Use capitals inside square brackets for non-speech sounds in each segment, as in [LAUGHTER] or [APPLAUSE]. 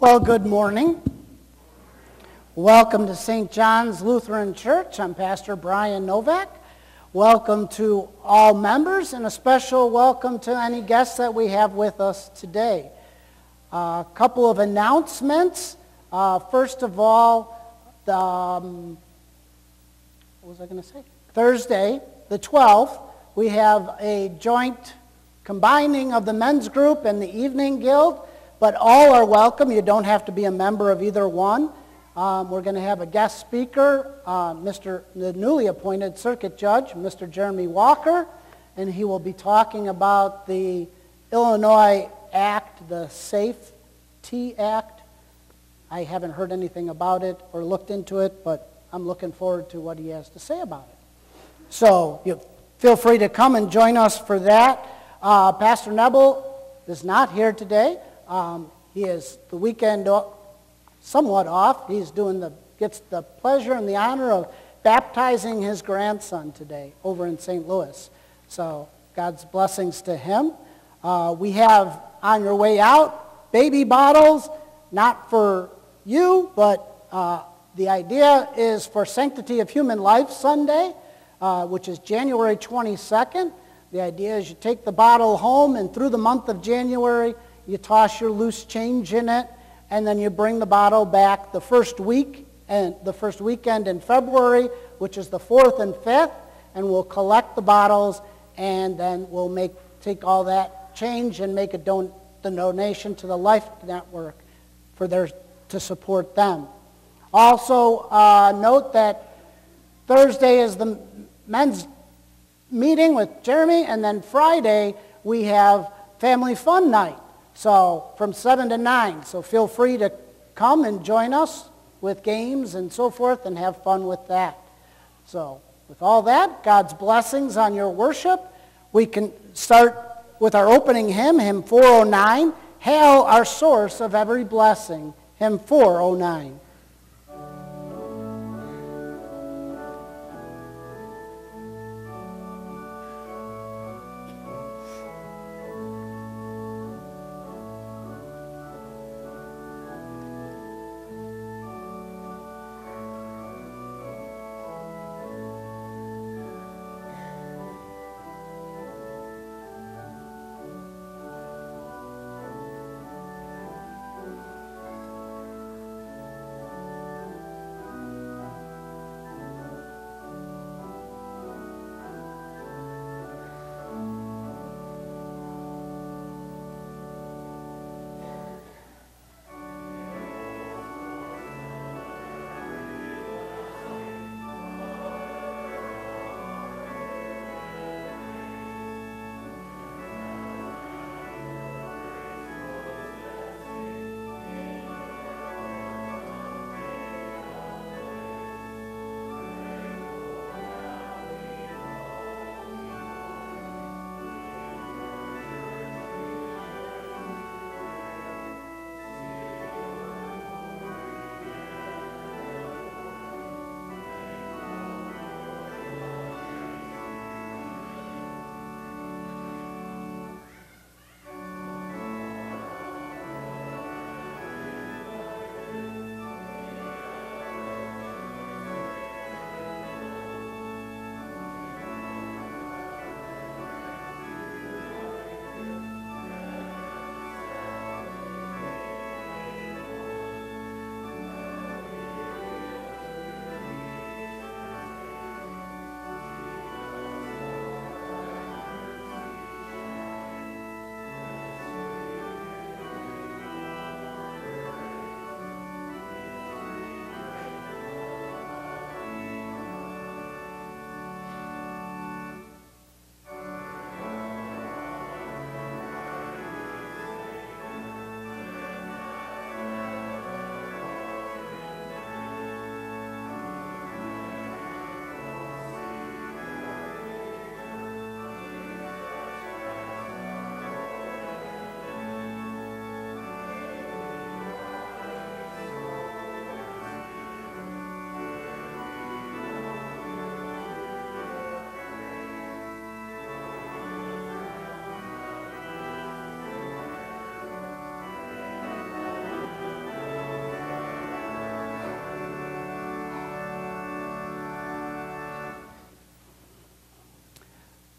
Well, good morning. Welcome to St. John's Lutheran Church. I'm Pastor Brian Novak. Welcome to all members and a special welcome to any guests that we have with us today. A uh, couple of announcements. Uh, first of all, the, um, what was I going to say? Thursday, the 12th, we have a joint combining of the men's group and the evening guild, but all are welcome. You don't have to be a member of either one. Um, we're going to have a guest speaker, uh, Mr. the newly appointed circuit judge, Mr. Jeremy Walker, and he will be talking about the Illinois Act, the SAFE-T Act. I haven't heard anything about it or looked into it, but I'm looking forward to what he has to say about it. So you feel free to come and join us for that. Uh, Pastor Nebel is not here today. Um, he is the weekend somewhat off. He's doing the gets the pleasure and the honor of baptizing his grandson today over in St. Louis. So God's blessings to him. Uh, we have on your way out baby bottles, not for you, but uh, the idea is for Sanctity of Human Life Sunday, uh, which is January 22nd. The idea is you take the bottle home, and through the month of January, you toss your loose change in it, and then you bring the bottle back the first week and the first weekend in February, which is the fourth and fifth, and we'll collect the bottles, and then we'll make take all that change and make a don- the donation to the Life Network for their to support them. Also, uh, note that Thursday is the men's meeting with Jeremy, and then Friday we have family fun night. So from 7 to 9. So feel free to come and join us with games and so forth and have fun with that. So with all that, God's blessings on your worship. We can start with our opening hymn, hymn 409, Hail our source of every blessing, hymn 409.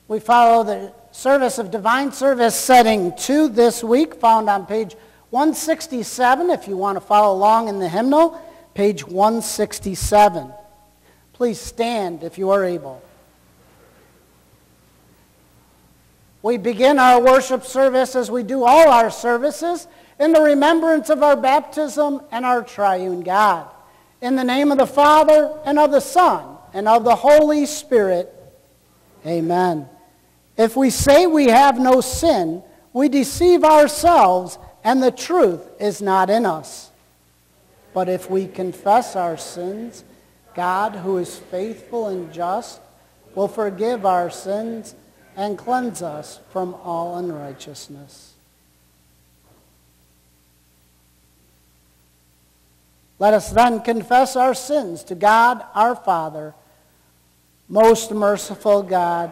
We follow the service of divine service setting 2 this week, found on page 167 if you want to follow along in the hymnal, page 167. Please stand if you are able. We begin our worship service as we do all our services in the remembrance of our baptism and our triune God. In the name of the Father and of the Son and of the Holy Spirit. Amen. If we say we have no sin, we deceive ourselves and the truth is not in us. But if we confess our sins, God, who is faithful and just, will forgive our sins and cleanse us from all unrighteousness. Let us then confess our sins to God our Father. Most merciful God,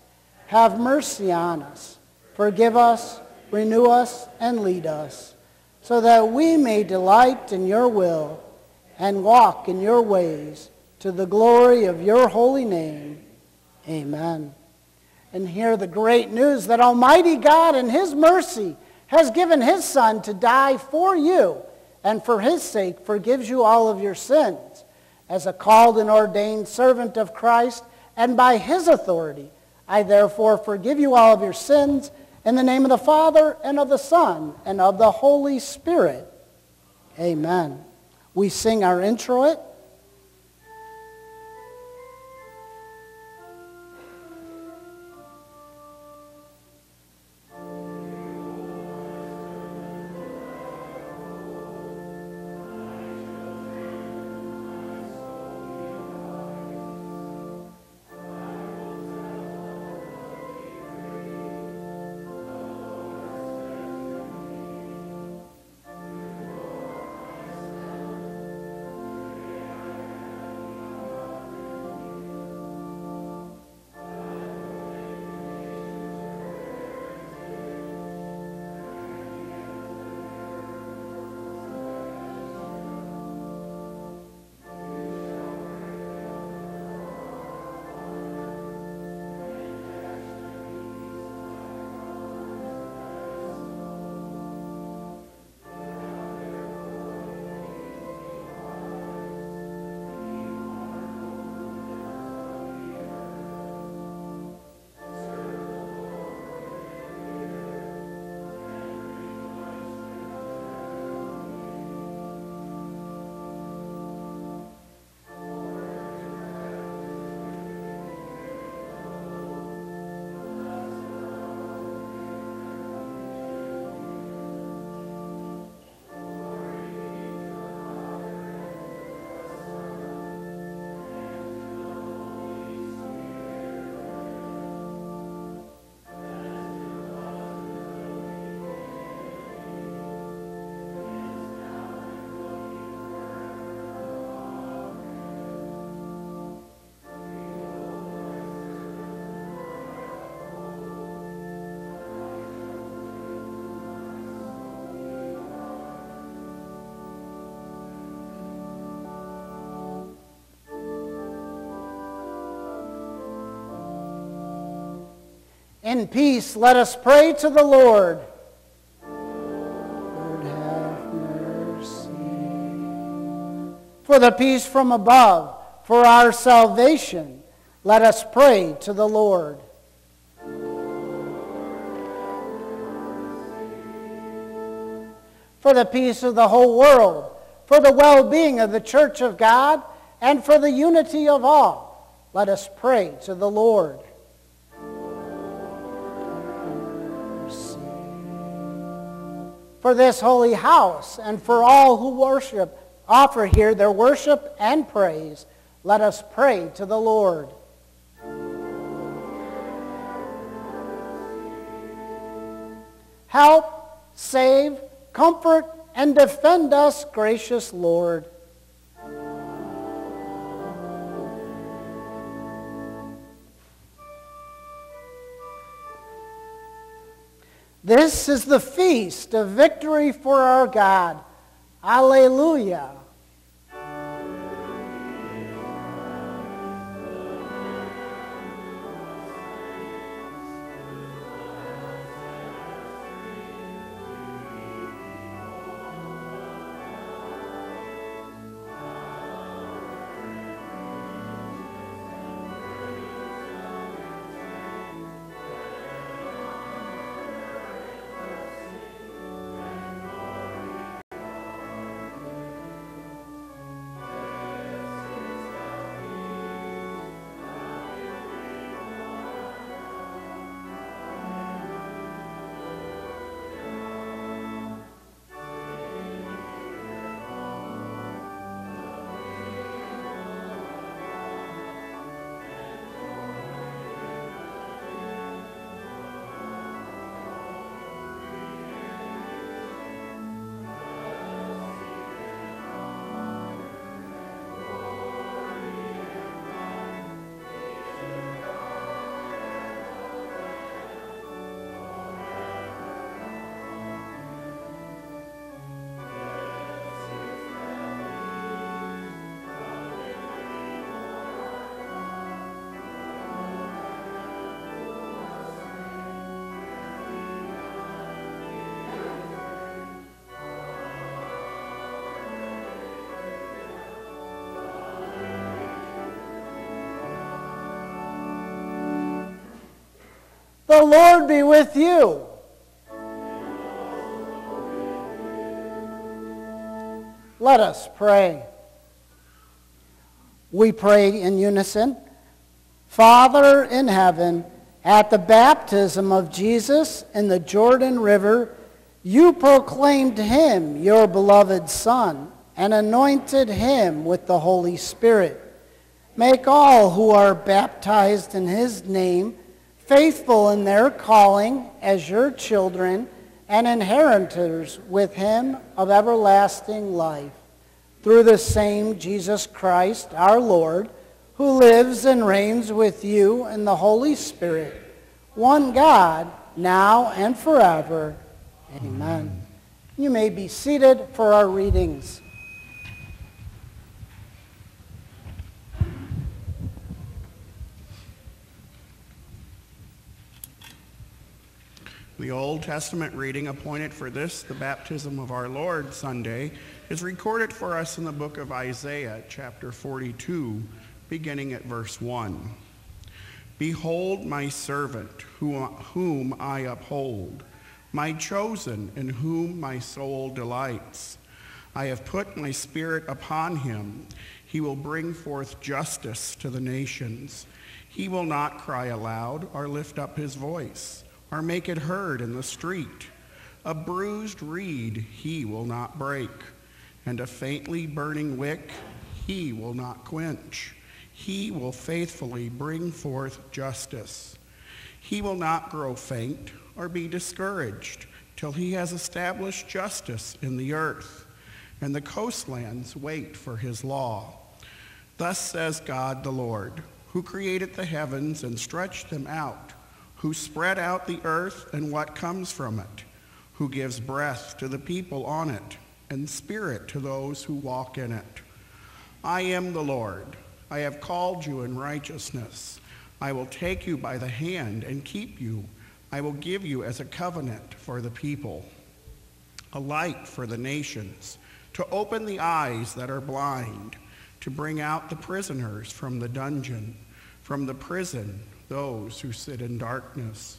have mercy on us. Forgive us, renew us, and lead us, so that we may delight in your will and walk in your ways to the glory of your holy name. Amen. And hear the great news that Almighty God in his mercy has given his Son to die for you and for his sake forgives you all of your sins. As a called and ordained servant of Christ and by his authority, I therefore forgive you all of your sins in the name of the Father and of the Son and of the Holy Spirit. Amen. We sing our introit. In peace, let us pray to the Lord. Lord, have mercy. For the peace from above, for our salvation, let us pray to the Lord. For the peace of the whole world, for the well-being of the church of God, and for the unity of all, let us pray to the Lord. For this holy house and for all who worship, offer here their worship and praise. Let us pray to the Lord. help, save, comfort, and defend us, gracious Lord. This is the feast of victory for our God. Alleluia. The Lord be with you. Let us pray. We pray in unison. Father in heaven, at the baptism of Jesus in the Jordan River, you proclaimed him your beloved Son and anointed him with the Holy Spirit. Make all who are baptized in his name faithful in their calling as your children and inheritors with him of everlasting life. Through the same Jesus Christ, our Lord, who lives and reigns with you in the Holy Spirit, one God, now and forever. Amen. You may be seated for our readings. The Old Testament reading appointed for this, the baptism of our Lord Sunday, is recorded for us in the book of Isaiah, chapter 42, beginning at verse 1. Behold my servant, whom I uphold, my chosen, in whom my soul delights. I have put my spirit upon him. He will bring forth justice to the nations. He will not cry aloud or lift up his voice or make it heard in the street. A bruised reed he will not break, and a faintly burning wick he will not quench. He will faithfully bring forth justice. He will not grow faint or be discouraged till he has established justice in the earth, and the coastlands wait for his law. Thus says God the Lord, who created the heavens and stretched them out who spread out the earth and what comes from it, who gives breath to the people on it and spirit to those who walk in it. I am the Lord. I have called you in righteousness. I will take you by the hand and keep you. I will give you as a covenant for the people, a light for the nations, to open the eyes that are blind, to bring out the prisoners from the dungeon, from the prison those who sit in darkness.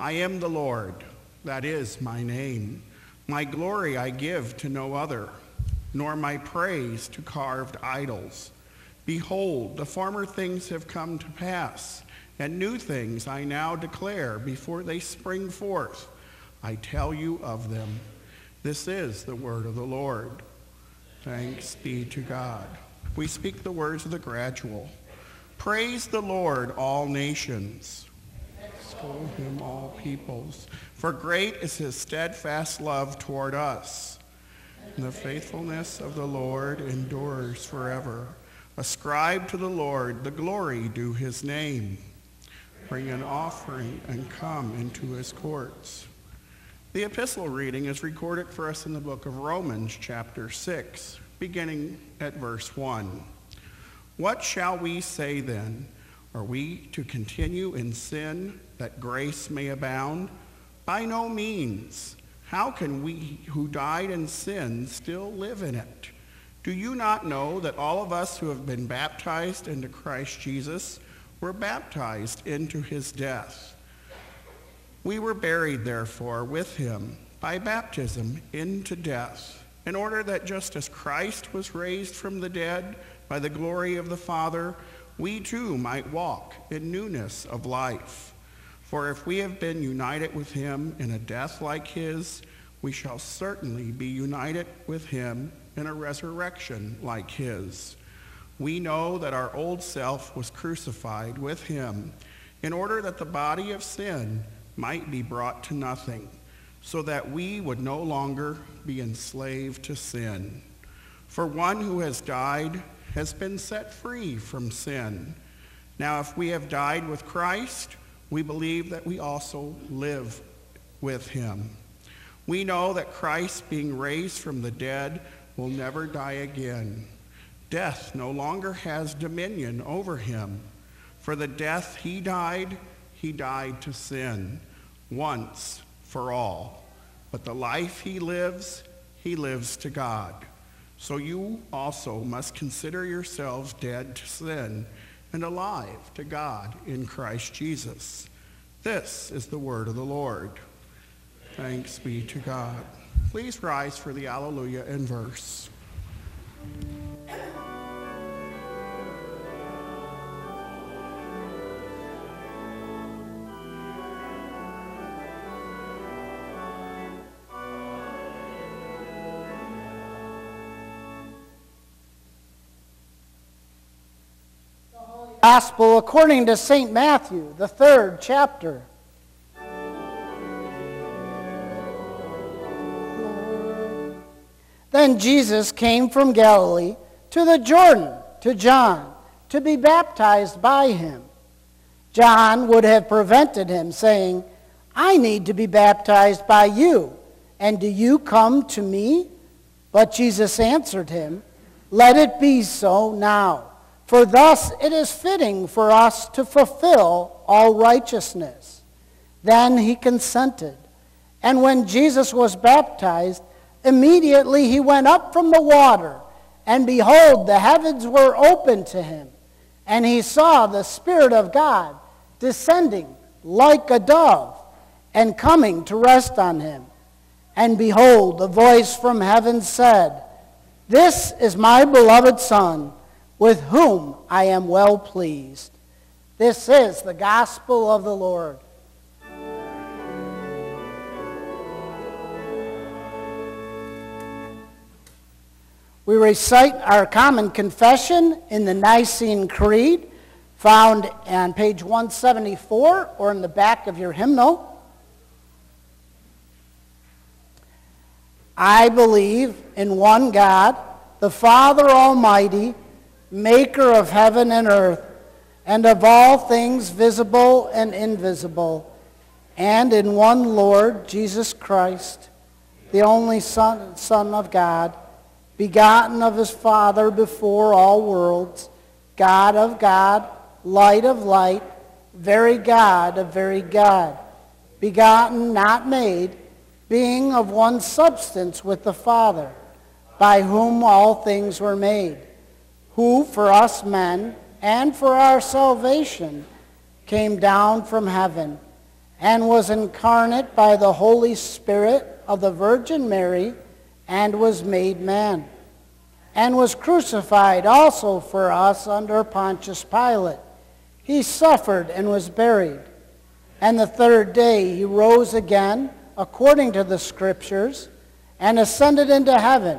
I am the Lord, that is my name. My glory I give to no other, nor my praise to carved idols. Behold, the former things have come to pass, and new things I now declare before they spring forth. I tell you of them. This is the word of the Lord. Thanks be to God. We speak the words of the gradual. Praise the Lord, all nations. follow him all peoples. For great is his steadfast love toward us. And the faithfulness of the Lord endures forever. Ascribe to the Lord the glory due his name. Bring an offering and come into his courts. The epistle reading is recorded for us in the book of Romans, chapter 6, beginning at verse 1. What shall we say then? Are we to continue in sin that grace may abound? By no means. How can we who died in sin still live in it? Do you not know that all of us who have been baptized into Christ Jesus were baptized into his death? We were buried, therefore, with him by baptism into death, in order that just as Christ was raised from the dead by the glory of the Father, we too might walk in newness of life. For if we have been united with him in a death like his, we shall certainly be united with him in a resurrection like his. We know that our old self was crucified with him in order that the body of sin might be brought to nothing, so that we would no longer be enslaved to sin. For one who has died has been set free from sin. Now, if we have died with Christ, we believe that we also live with him. We know that Christ, being raised from the dead, will never die again. Death no longer has dominion over him. For the death he died, he died to sin, once for all. But the life he lives, he lives to God. So you also must consider yourselves dead to sin and alive to God in Christ Jesus. This is the word of the Lord. Thanks be to God. Please rise for the Alleluia in verse. Gospel according to St. Matthew, the third chapter. Then Jesus came from Galilee to the Jordan to John to be baptized by him. John would have prevented him, saying, I need to be baptized by you, and do you come to me? But Jesus answered him, Let it be so now, for thus it is fitting for us to fulfill all righteousness. Then he consented. And when Jesus was baptized, Immediately he went up from the water, and behold, the heavens were opened to him, and he saw the Spirit of God descending like a dove and coming to rest on him. And behold, a voice from heaven said, This is my beloved Son, with whom I am well pleased. This is the gospel of the Lord. We recite our common confession in the Nicene Creed, found on page 174 or in the back of your hymnal. I believe in one God, the Father Almighty, maker of heaven and earth, and of all things visible and invisible, and in one Lord, Jesus Christ, the only Son, Son of God, begotten of his Father before all worlds, God of God, light of light, very God of very God, begotten, not made, being of one substance with the Father, by whom all things were made, who for us men and for our salvation came down from heaven and was incarnate by the Holy Spirit of the Virgin Mary, and was made man, and was crucified also for us under Pontius Pilate. He suffered and was buried. And the third day he rose again, according to the Scriptures, and ascended into heaven,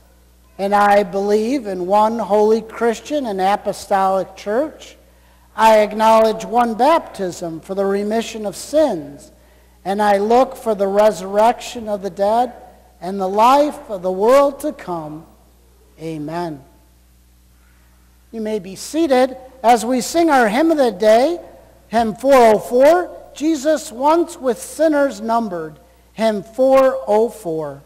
And I believe in one holy Christian and apostolic church. I acknowledge one baptism for the remission of sins, and I look for the resurrection of the dead and the life of the world to come. Amen. You may be seated as we sing our hymn of the day, hymn 404, Jesus Once with Sinners Numbered, hymn 404.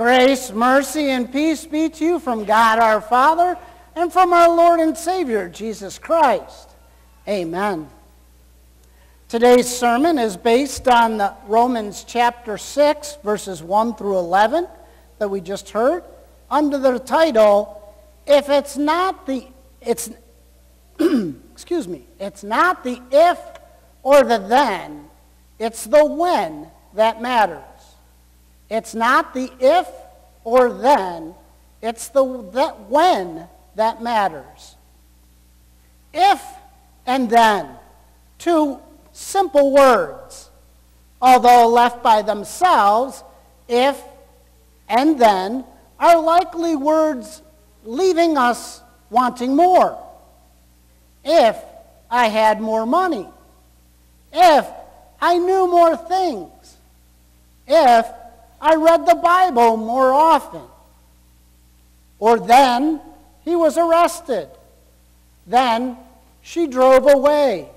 Grace, mercy, and peace be to you from God our Father and from our Lord and Savior, Jesus Christ. Amen. Today's sermon is based on the Romans chapter 6, verses 1 through 11 that we just heard, under the title, If It's Not the, it's, [CLEARS THROAT] excuse me, it's not the if or the then, it's the when that matters. It's not the if or then, It's the that when that matters. If and then, two simple words, although left by themselves, if and then are likely words leaving us wanting more. If I had more money. If I knew more things. If I read the Bible more often. Or then he was arrested. Then she drove away.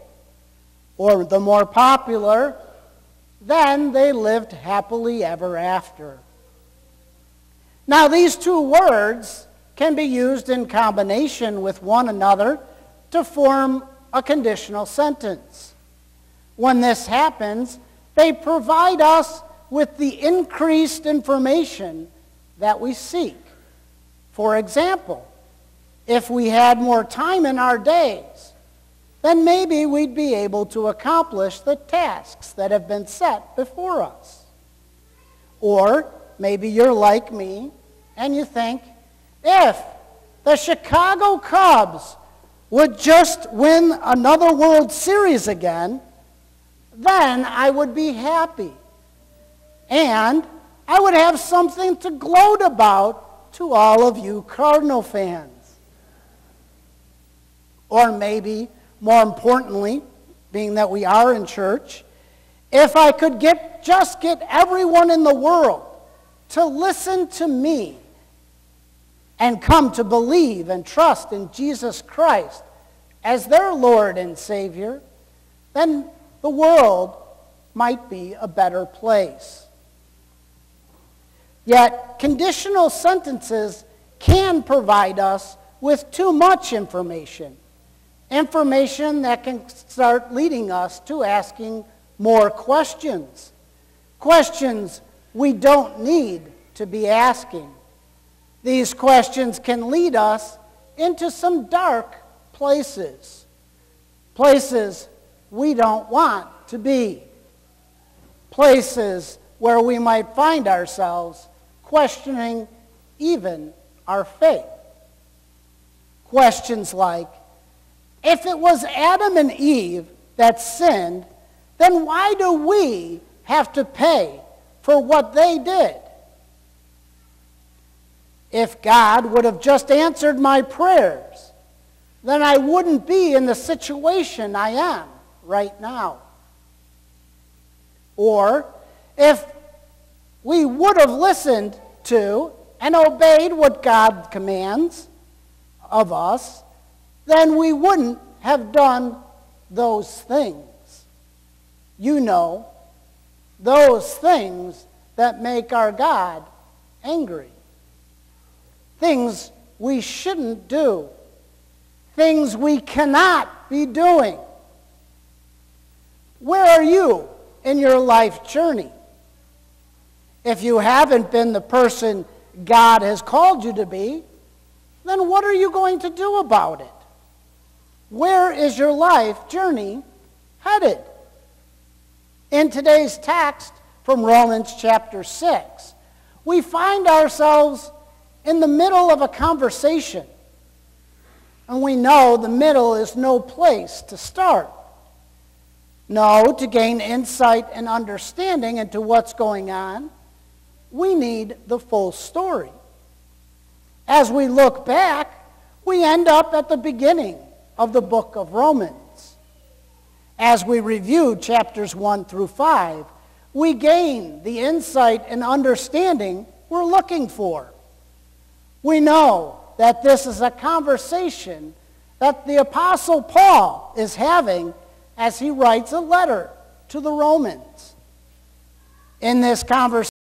Or the more popular, then they lived happily ever after. Now, these two words can be used in combination with one another to form a conditional sentence. When this happens, they provide us with the increased information that we seek. For example, if we had more time in our days, then maybe we'd be able to accomplish the tasks that have been set before us. Or maybe you're like me and you think, if the Chicago Cubs would just win another World Series again, then I would be happy. And I would have something to gloat about to all of you Cardinal fans. Or maybe, more importantly, being that we are in church, if I could get, just get everyone in the world to listen to me and come to believe and trust in Jesus Christ as their Lord and Savior, then the world might be a better place. Yet, conditional sentences can provide us with too much information. Information that can start leading us to asking more questions. Questions we don't need to be asking. These questions can lead us into some dark places, places we don't want to be, places where we might find ourselves questioning even our faith. Questions like, if it was Adam and Eve that sinned, then why do we have to pay for what they did? If God would have just answered my prayers, then I wouldn't be in the situation I am right now. Or if we would have listened to and obeyed what God commands of us, then we wouldn't have done those things. You know, those things that make our God angry things we shouldn't do, things we cannot be doing. Where are you in your life journey? If you haven't been the person God has called you to be, then what are you going to do about it? Where is your life journey headed? In today's text from Romans chapter 6, we find ourselves in the middle of a conversation. And we know the middle is no place to start. No, to gain insight and understanding into what's going on, we need the full story. As we look back, we end up at the beginning of the book of Romans. As we review chapters 1 through 5, we gain the insight and understanding we're looking for. We know that this is a conversation that the Apostle Paul is having as he writes a letter to the Romans. In this conversation,